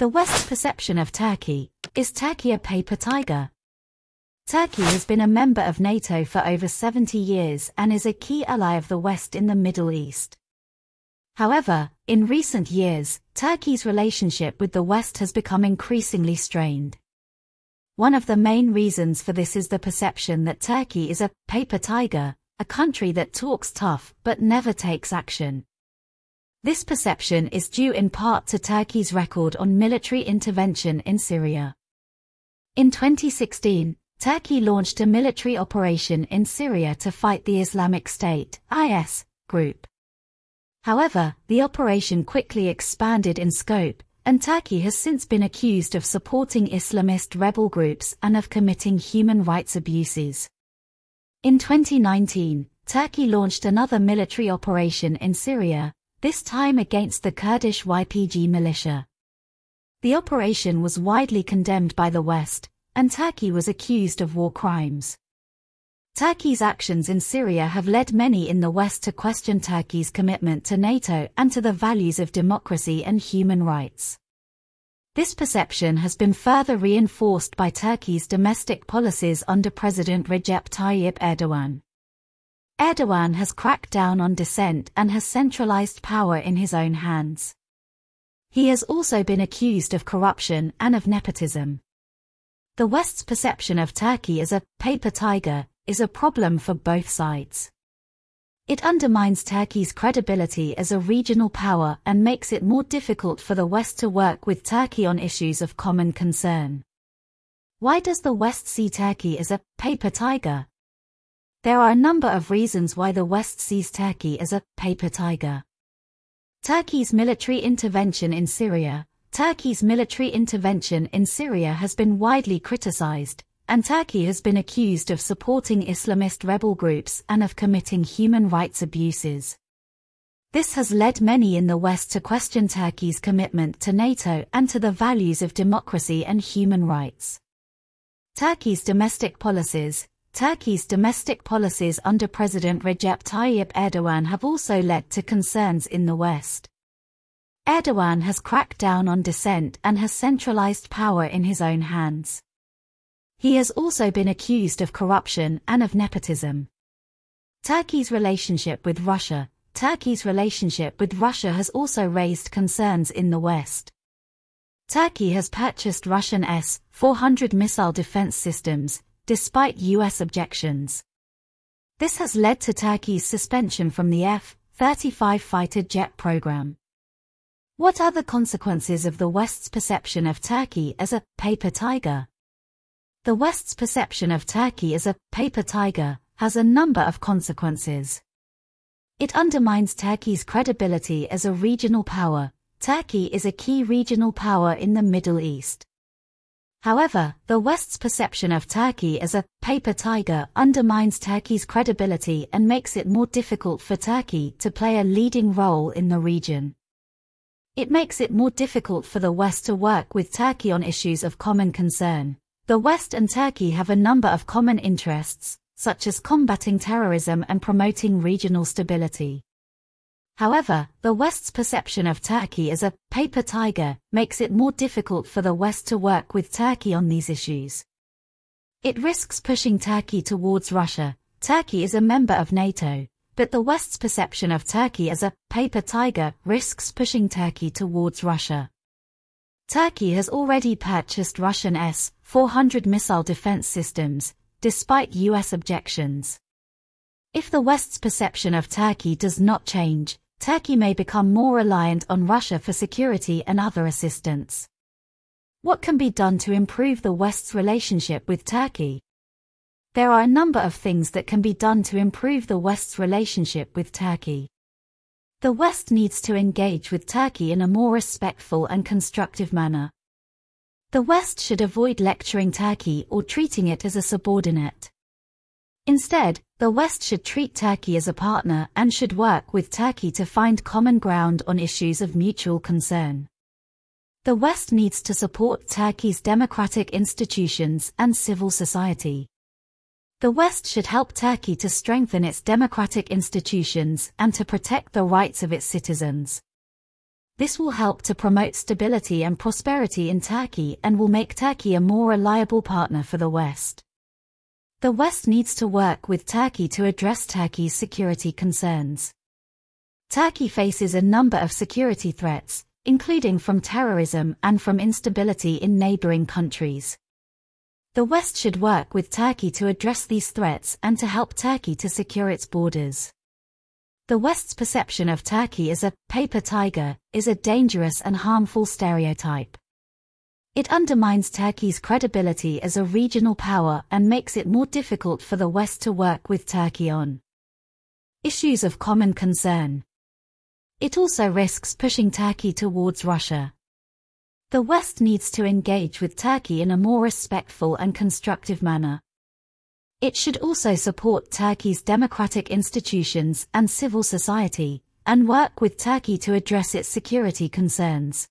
The West's perception of Turkey is Turkey a paper tiger? Turkey has been a member of NATO for over 70 years and is a key ally of the West in the Middle East. However, in recent years, Turkey's relationship with the West has become increasingly strained. One of the main reasons for this is the perception that Turkey is a paper tiger, a country that talks tough but never takes action. This perception is due in part to Turkey's record on military intervention in Syria. In 2016, Turkey launched a military operation in Syria to fight the Islamic State IS, group. However, the operation quickly expanded in scope, and Turkey has since been accused of supporting Islamist rebel groups and of committing human rights abuses. In 2019, Turkey launched another military operation in Syria, this time against the Kurdish YPG militia. The operation was widely condemned by the West, and Turkey was accused of war crimes. Turkey's actions in Syria have led many in the West to question Turkey's commitment to NATO and to the values of democracy and human rights. This perception has been further reinforced by Turkey's domestic policies under President Recep Tayyip Erdogan. Erdogan has cracked down on dissent and has centralized power in his own hands. He has also been accused of corruption and of nepotism. The West's perception of Turkey as a paper tiger is a problem for both sides. It undermines Turkey's credibility as a regional power and makes it more difficult for the West to work with Turkey on issues of common concern. Why does the West see Turkey as a paper tiger? There are a number of reasons why the West sees Turkey as a paper tiger. Turkey's military intervention in Syria. Turkey's military intervention in Syria has been widely criticized, and Turkey has been accused of supporting Islamist rebel groups and of committing human rights abuses. This has led many in the West to question Turkey's commitment to NATO and to the values of democracy and human rights. Turkey's domestic policies, Turkey's domestic policies under President Recep Tayyip Erdogan have also led to concerns in the West. Erdogan has cracked down on dissent and has centralized power in his own hands. He has also been accused of corruption and of nepotism. Turkey's relationship with Russia Turkey's relationship with Russia has also raised concerns in the West. Turkey has purchased Russian S-400 missile defense systems, despite U.S. objections. This has led to Turkey's suspension from the F-35 fighter jet program. What are the consequences of the West's perception of Turkey as a paper tiger? The West's perception of Turkey as a paper tiger has a number of consequences. It undermines Turkey's credibility as a regional power. Turkey is a key regional power in the Middle East. However, the West's perception of Turkey as a paper tiger undermines Turkey's credibility and makes it more difficult for Turkey to play a leading role in the region. It makes it more difficult for the West to work with Turkey on issues of common concern. The West and Turkey have a number of common interests, such as combating terrorism and promoting regional stability. However, the West's perception of Turkey as a paper tiger makes it more difficult for the West to work with Turkey on these issues. It risks pushing Turkey towards Russia. Turkey is a member of NATO, but the West's perception of Turkey as a paper tiger risks pushing Turkey towards Russia. Turkey has already purchased Russian S-400 missile defense systems, despite U.S. objections. If the West's perception of Turkey does not change, Turkey may become more reliant on Russia for security and other assistance. What can be done to improve the West's relationship with Turkey? There are a number of things that can be done to improve the West's relationship with Turkey. The West needs to engage with Turkey in a more respectful and constructive manner. The West should avoid lecturing Turkey or treating it as a subordinate. Instead, the West should treat Turkey as a partner and should work with Turkey to find common ground on issues of mutual concern. The West needs to support Turkey's democratic institutions and civil society. The West should help Turkey to strengthen its democratic institutions and to protect the rights of its citizens. This will help to promote stability and prosperity in Turkey and will make Turkey a more reliable partner for the West. The West needs to work with Turkey to address Turkey's security concerns. Turkey faces a number of security threats, including from terrorism and from instability in neighboring countries. The West should work with Turkey to address these threats and to help Turkey to secure its borders. The West's perception of Turkey as a paper tiger is a dangerous and harmful stereotype. It undermines Turkey's credibility as a regional power and makes it more difficult for the West to work with Turkey on issues of common concern. It also risks pushing Turkey towards Russia. The West needs to engage with Turkey in a more respectful and constructive manner. It should also support Turkey's democratic institutions and civil society, and work with Turkey to address its security concerns.